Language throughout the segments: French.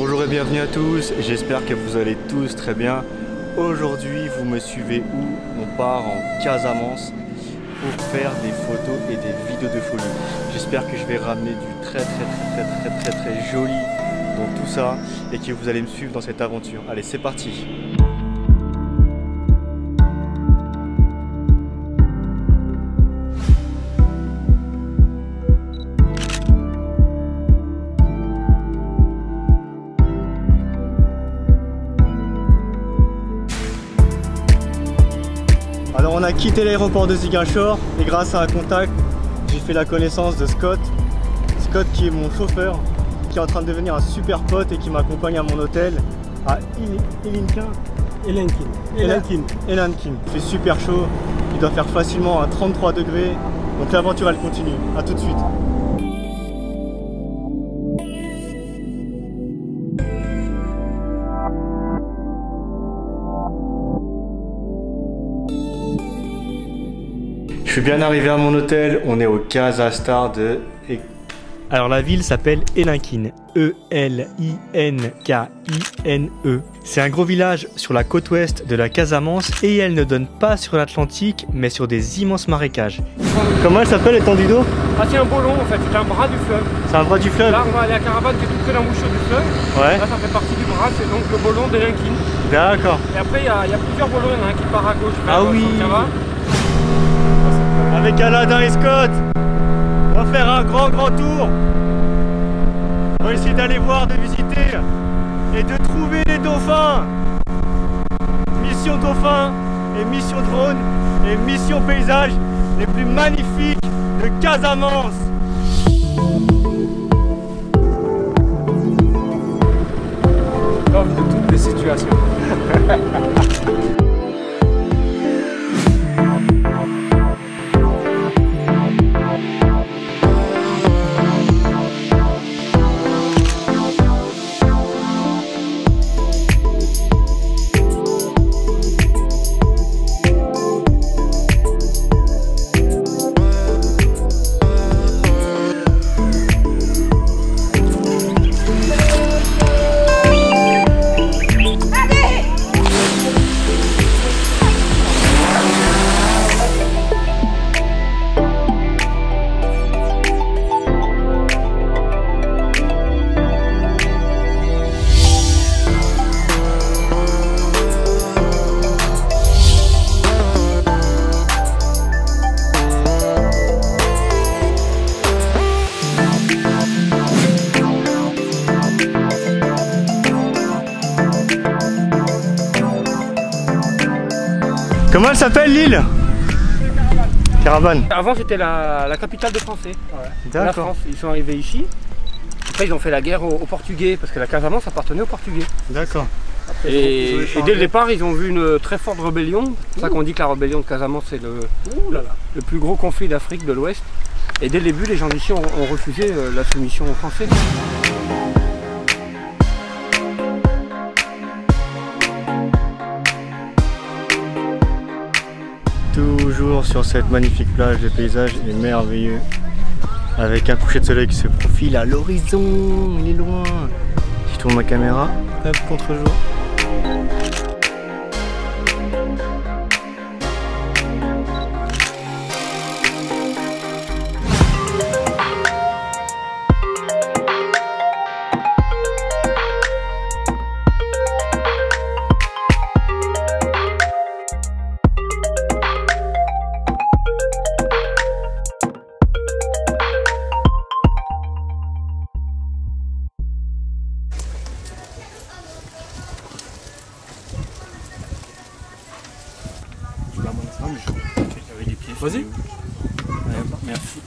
Bonjour et bienvenue à tous, j'espère que vous allez tous très bien. Aujourd'hui, vous me suivez où? On part en Casamance pour faire des photos et des vidéos de folie. J'espère que je vais ramener du très très très très très très très joli dans tout ça et que vous allez me suivre dans cette aventure. Allez, c'est parti on a quitté l'aéroport de Ziguinchor et grâce à un contact, j'ai fait la connaissance de Scott. Scott qui est mon chauffeur, qui est en train de devenir un super pote et qui m'accompagne à mon hôtel à Ilinkin. Elenkin. Elenkin. Elankin. Il fait super chaud, il doit faire facilement à 33 degrés. Donc l'aventure elle continue. A tout de suite. Je suis bien arrivé à mon hôtel, on est au Casa Star de... Alors la ville s'appelle Elinkin, E-L-I-N-K-I-N-E. C'est un gros village sur la côte ouest de la Casamance et elle ne donne pas sur l'Atlantique mais sur des immenses marécages. Comment elle s'appelle l'étendue d'eau? Ah, c'est un bolon en fait, c'est un bras du fleuve. C'est un bras du fleuve Là, on va aller à Caravane qui est tout près de l'embouchure du fleuve. Ouais, Là, ça fait partie du bras, c'est donc le bolon d'Elenkin. d'accord. Et après, il y, a il y a plusieurs bolons, il y en a un qui part à gauche. Ah oui. sur. Avec Aladdin et Scott, on va faire un grand grand tour. On va essayer d'aller voir, de visiter et de trouver les dauphins. Mission dauphin et mission drone et mission paysage les plus magnifiques de Casamance. L'homme de toutes les situations. Comment elle s'appelle l'île Caravane. Avant, c'était la, la capitale des Français. La. France. Ils sont arrivés ici. Après, ils ont fait la guerre aux, aux Portugais parce que la Casamance appartenait aux Portugais. D'accord. Et, dès le départ, ils ont vu une très forte rébellion. C'est pour ça qu'on dit que la rébellion de Casamance, c'est le, le plus gros conflit d'Afrique de l'Ouest. Et dès le début, les gens d'ici ont, ont refusé euh, la soumission aux Français. Toujours sur cette magnifique plage, le paysage est merveilleux. Avec un coucher de soleil qui se profile à l'horizon, il est loin. Je tourne ma caméra, contre-jour. Vas-y. Merci.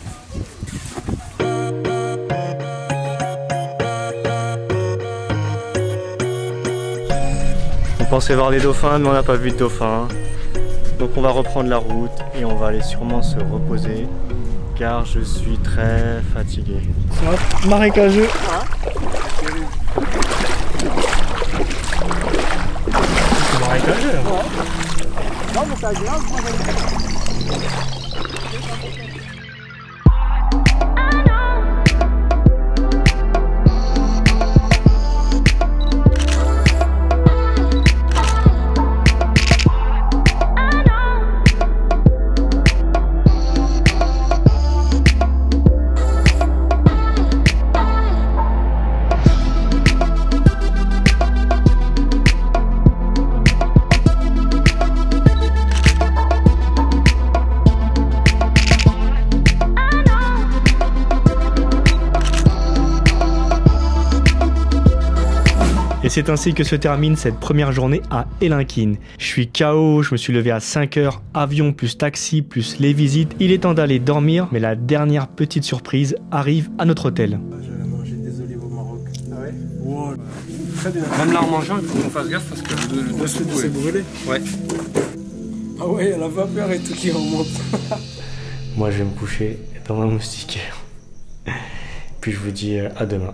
On pensait voir les dauphins, mais on n'a pas vu de dauphins. Donc on va reprendre la route et on va aller sûrement se reposer car je suis très fatigué. Marécageux. Marécageux. Non, mais c'est agréable, c'est ainsi que se termine cette première journée à Elinkin. Je suis KO, je me suis levé à 5h, avion plus taxi plus les visites. Il est temps d'aller dormir, mais la dernière petite surprise arrive à notre hôtel. J'avais mangé des olives au Maroc. Ah ouais bien. Même là en mangeant, il faut qu'on fasse gaffe parce que le, le dessous C'est brûlé. Ouais. Ah ouais, il y a la vapeur et tout qui remonte. Moi, je vais me coucher dans mon moustiquaire. Puis je vous dis à demain.